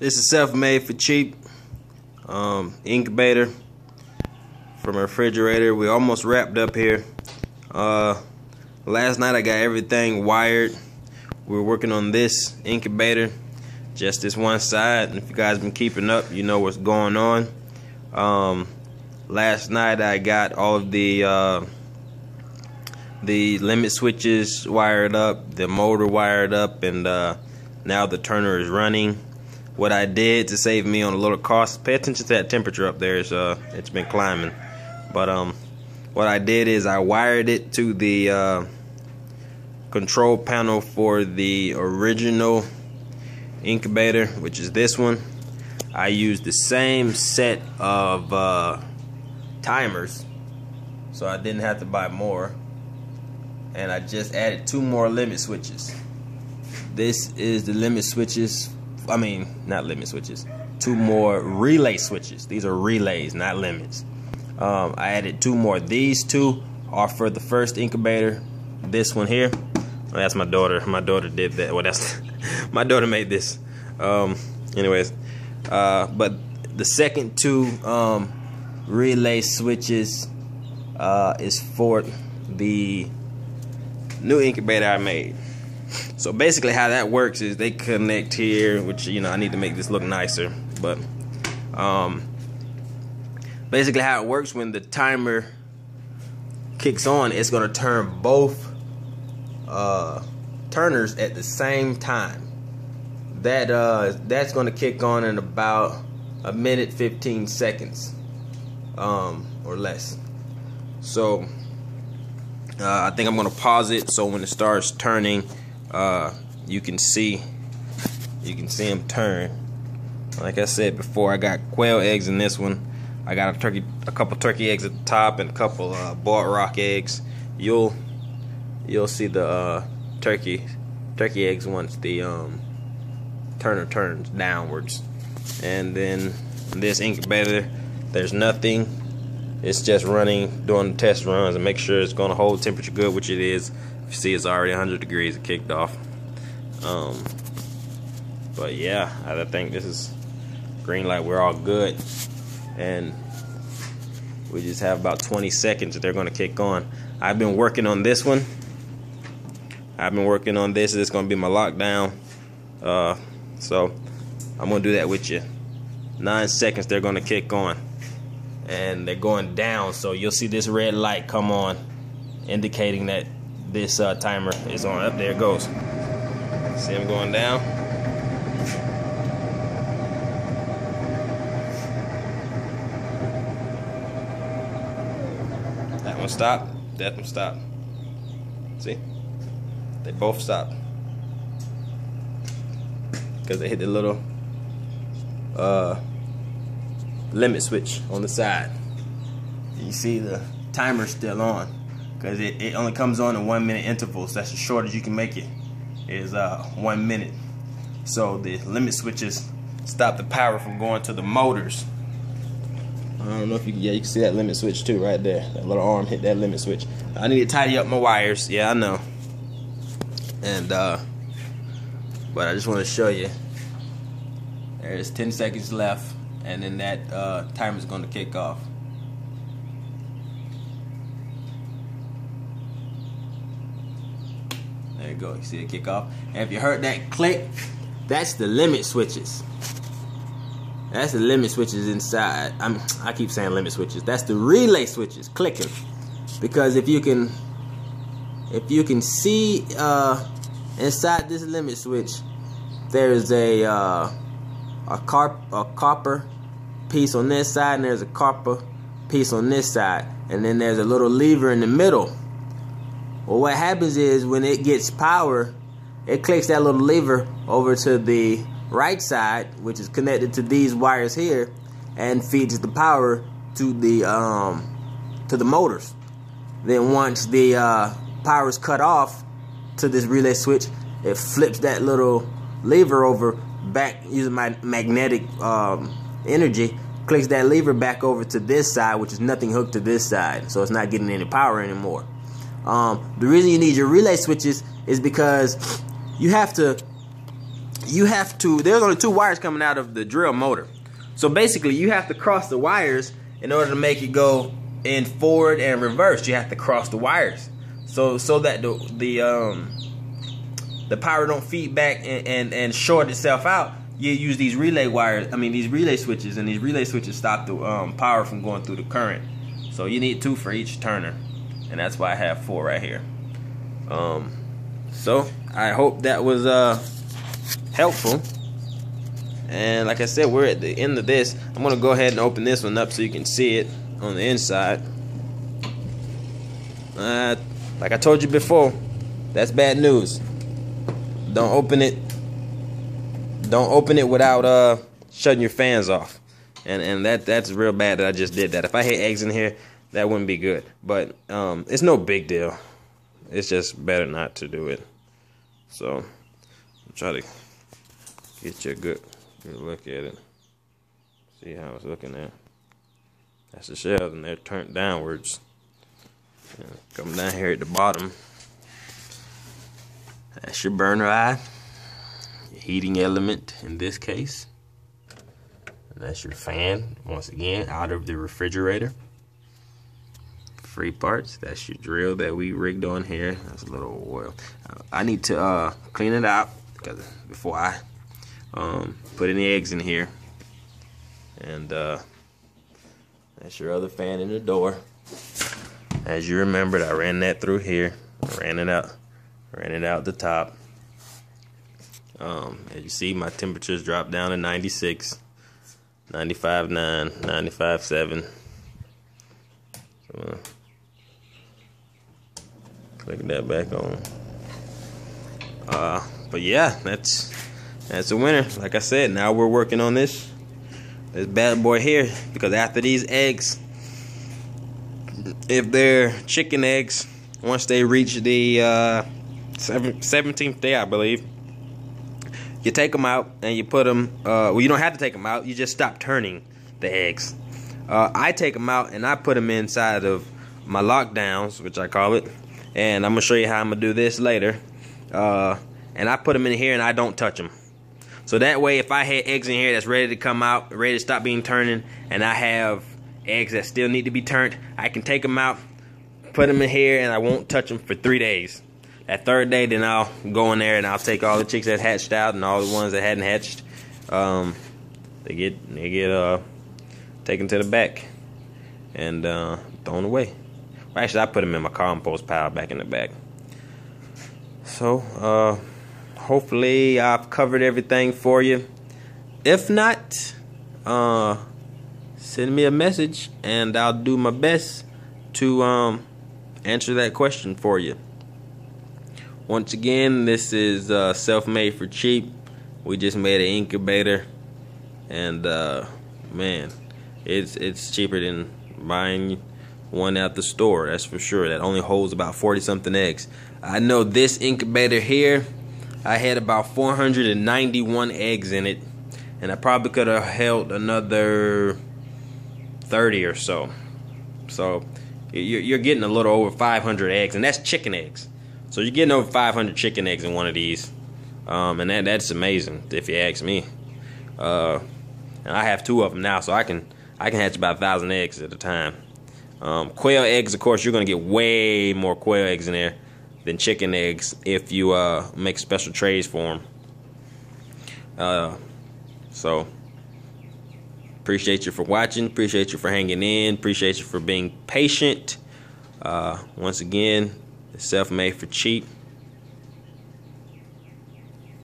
This is self-made for cheap. Um, incubator from a refrigerator. We almost wrapped up here. Uh, last night I got everything wired. We are working on this incubator, just this one side. And if you guys been keeping up, you know what's going on. Um, last night I got all of the uh, the limit switches wired up, the motor wired up, and uh, now the turner is running what I did to save me on a little cost. Pay attention to that temperature up there. It's, uh, it's been climbing. But um, what I did is I wired it to the uh, control panel for the original incubator, which is this one. I used the same set of uh, timers, so I didn't have to buy more. And I just added two more limit switches. This is the limit switches I mean, not limit switches. Two more relay switches. These are relays, not limits. Um, I added two more. These two are for the first incubator. This one here. Oh, that's my daughter. My daughter did that. Well, that's my daughter made this. Um, anyways, uh, but the second two um, relay switches uh, is for the new incubator I made. So basically how that works is they connect here, which, you know, I need to make this look nicer. But um, basically how it works when the timer kicks on, it's going to turn both uh, turners at the same time. That uh, That's going to kick on in about a minute 15 seconds um, or less. So uh, I think I'm going to pause it so when it starts turning, uh, you can see you can see them turn. Like I said before I got quail eggs in this one. I got a turkey a couple turkey eggs at the top and a couple uh, Barred Rock eggs. You'll you'll see the uh, turkey turkey eggs once the um, turner turns downwards. And then this incubator there's nothing. It's just running doing test runs and make sure it's going to hold temperature good which it is you see it's already 100 degrees it kicked off. Um, but yeah I think this is green light we're all good. And we just have about 20 seconds that they're going to kick on. I've been working on this one. I've been working on this it's going to be my lockdown. Uh, so I'm going to do that with you. Nine seconds they're going to kick on. And they're going down so you'll see this red light come on indicating that this uh, timer is on. Up there it goes. See him going down. That one stopped. That one stopped. See? They both stopped. Because they hit the little uh, limit switch on the side. You see the timer still on because it, it only comes on in one minute intervals. That's as short as you can make it is uh, one minute. So the limit switches stop the power from going to the motors. I don't know if you can, yeah, you can see that limit switch too right there. That little arm hit that limit switch. I need to tidy up my wires. Yeah, I know. And, uh, but I just want to show you. There's 10 seconds left, and then that uh, is going to kick off. There you go. You see it kick off. And if you heard that click, that's the limit switches. That's the limit switches inside. I'm I keep saying limit switches. That's the relay switches clicking. Because if you can if you can see uh, inside this limit switch, there's a uh, a carp a copper piece on this side and there's a copper piece on this side and then there's a little lever in the middle well, what happens is when it gets power, it clicks that little lever over to the right side, which is connected to these wires here, and feeds the power to the um, to the motors. Then once the uh, power is cut off to this relay switch, it flips that little lever over back using my magnetic um, energy, clicks that lever back over to this side, which is nothing hooked to this side, so it's not getting any power anymore. Um, the reason you need your relay switches is because you have to you have to. There's only two wires coming out of the drill motor, so basically you have to cross the wires in order to make it go in forward and reverse. You have to cross the wires, so so that the the um the power don't feed back and, and, and short itself out you use these relay wires, I mean these relay switches, and these relay switches stop the um, power from going through the current. So you need two for each turner, and that's why I have four right here. Um, so I hope that was uh, helpful. And like I said, we're at the end of this. I'm gonna go ahead and open this one up so you can see it on the inside. Uh, like I told you before, that's bad news. Don't open it don't open it without uh shutting your fans off. And and that that's real bad that I just did that. If I had eggs in here, that wouldn't be good. But um it's no big deal. It's just better not to do it. So try to get you a good good look at it. See how it's looking at. That's the shells and they're turned downwards. Come down here at the bottom. That's your burner eye heating element in this case. And that's your fan, once again, out of the refrigerator. Free parts, that's your drill that we rigged on here. That's a little oil. I need to uh, clean it out because before I um, put any eggs in here. And uh, that's your other fan in the door. As you remembered, I ran that through here. Ran it out, ran it out the top. Um, as you see, my temperatures dropped down to 96, 95.9, 95.7. So, uh, click that back on. Uh, but yeah, that's that's a winner. Like I said, now we're working on this this bad boy here because after these eggs, if they're chicken eggs, once they reach the uh, 17th day, I believe you take them out and you put them. Uh, well, you don't have to take them out. You just stop turning the eggs. Uh, I take them out and I put them inside of my lockdowns, which I call it. And I'm gonna show you how I'm gonna do this later. Uh, and I put them in here and I don't touch them. So that way, if I had eggs in here that's ready to come out, ready to stop being turning, and I have eggs that still need to be turned, I can take them out, put them in here, and I won't touch them for three days. That third day, then I'll go in there and I'll take all the chicks that hatched out and all the ones that hadn't hatched. Um, they get they get uh taken to the back and uh, thrown away. Actually, I put them in my compost pile back in the back. So, uh, hopefully, I've covered everything for you. If not, uh, send me a message and I'll do my best to um, answer that question for you. Once again, this is uh, self-made for cheap. We just made an incubator, and uh, man, it's it's cheaper than buying one at the store. That's for sure. That only holds about 40 something eggs. I know this incubator here, I had about 491 eggs in it, and I probably could have held another 30 or so. So you're getting a little over 500 eggs, and that's chicken eggs. So you're getting over 500 chicken eggs in one of these, um, and that that's amazing if you ask me. Uh, and I have two of them now, so I can I can hatch about a thousand eggs at a time. Um, quail eggs, of course, you're gonna get way more quail eggs in there than chicken eggs if you uh, make special trays for them. Uh, so appreciate you for watching. Appreciate you for hanging in. Appreciate you for being patient. Uh, once again, self-made for cheap.